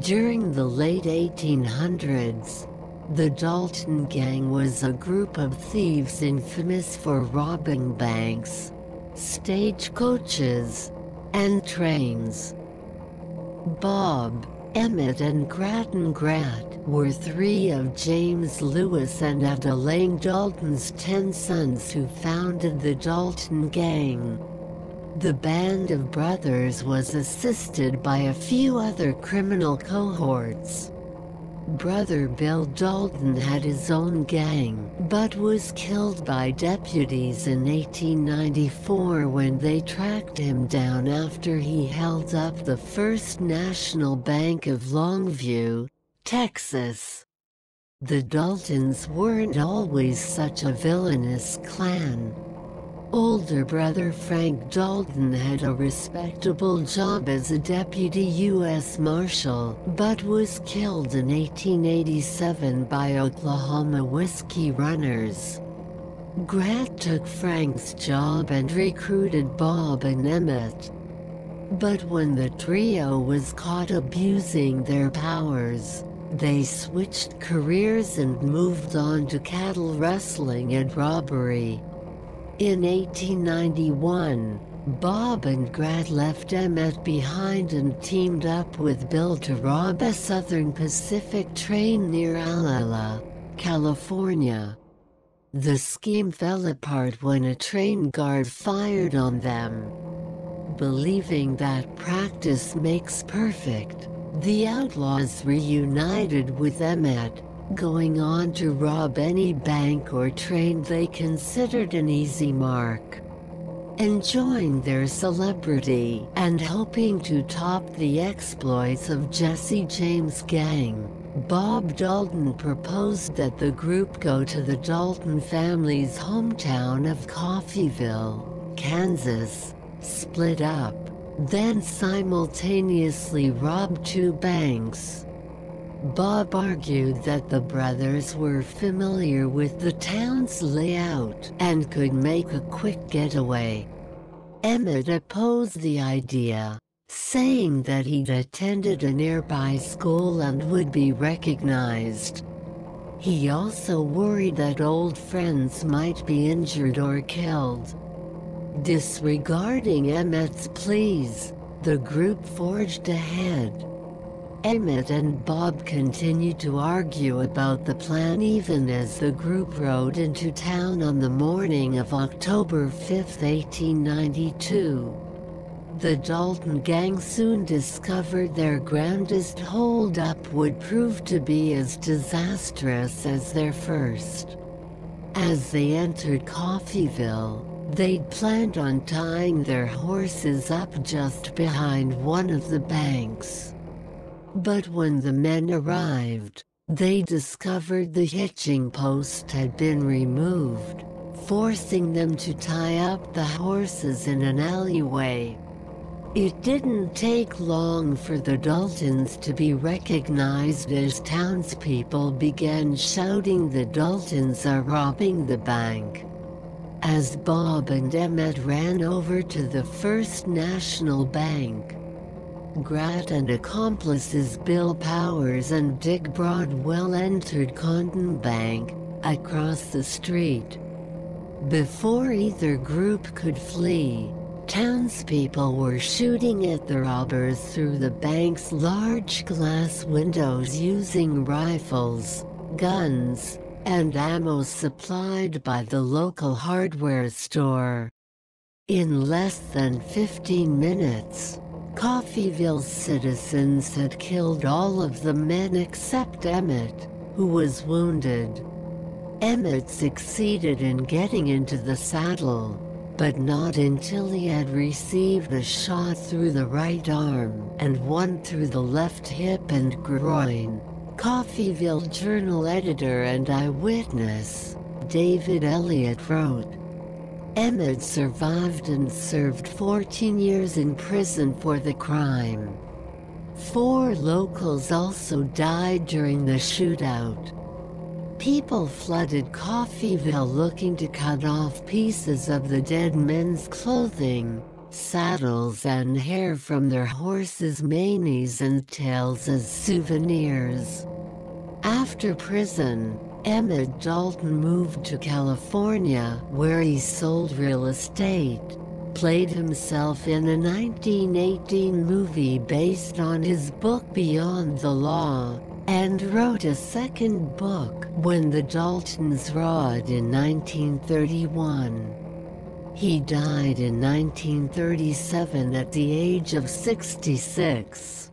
During the late 1800s, the Dalton Gang was a group of thieves infamous for robbing banks, stagecoaches, and trains. Bob, Emmett and Gratton Grat were three of James Lewis and Adeleine Dalton's ten sons who founded the Dalton Gang. The band of brothers was assisted by a few other criminal cohorts. Brother Bill Dalton had his own gang, but was killed by deputies in 1894 when they tracked him down after he held up the First National Bank of Longview, Texas. The Daltons weren't always such a villainous clan. Older brother Frank Dalton had a respectable job as a deputy U.S. Marshal, but was killed in 1887 by Oklahoma whiskey runners. Grat took Frank's job and recruited Bob and Emmett. But when the trio was caught abusing their powers, they switched careers and moved on to cattle rustling and robbery. In 1891, Bob and Grat left Emmett behind and teamed up with Bill to rob a Southern Pacific train near Alila, California. The scheme fell apart when a train guard fired on them. Believing that practice makes perfect, the outlaws reunited with Emmett, going on to rob any bank or train they considered an easy mark. Enjoying their celebrity and hoping to top the exploits of Jesse James' gang, Bob Dalton proposed that the group go to the Dalton family's hometown of Coffeyville, Kansas, split up, then simultaneously rob two banks. Bob argued that the brothers were familiar with the town's layout and could make a quick getaway. Emmett opposed the idea, saying that he'd attended a nearby school and would be recognized. He also worried that old friends might be injured or killed. Disregarding Emmett's pleas, the group forged ahead. Emmett and Bob continued to argue about the plan even as the group rode into town on the morning of October 5, 1892. The Dalton gang soon discovered their grandest holdup would prove to be as disastrous as their first. As they entered Coffeyville, they'd planned on tying their horses up just behind one of the banks. But when the men arrived, they discovered the hitching post had been removed, forcing them to tie up the horses in an alleyway. It didn't take long for the Daltons to be recognized as townspeople began shouting the Daltons are robbing the bank. As Bob and Emmett ran over to the First National Bank, Grat and accomplices Bill Powers and Dick Broadwell entered Condon Bank, across the street. Before either group could flee, townspeople were shooting at the robbers through the bank's large glass windows using rifles, guns, and ammo supplied by the local hardware store. In less than 15 minutes, Coffeyville's citizens had killed all of the men except Emmett, who was wounded. Emmett succeeded in getting into the saddle, but not until he had received a shot through the right arm and one through the left hip and groin. Coffeyville Journal editor and eyewitness, David Elliott wrote, Emmett survived and served 14 years in prison for the crime. Four locals also died during the shootout. People flooded Coffeyville looking to cut off pieces of the dead men's clothing, saddles and hair from their horses' manes and tails as souvenirs. After prison, Emmett Dalton moved to California where he sold real estate, played himself in a 1918 movie based on his book Beyond the Law, and wrote a second book When the Daltons Rode in 1931. He died in 1937 at the age of 66.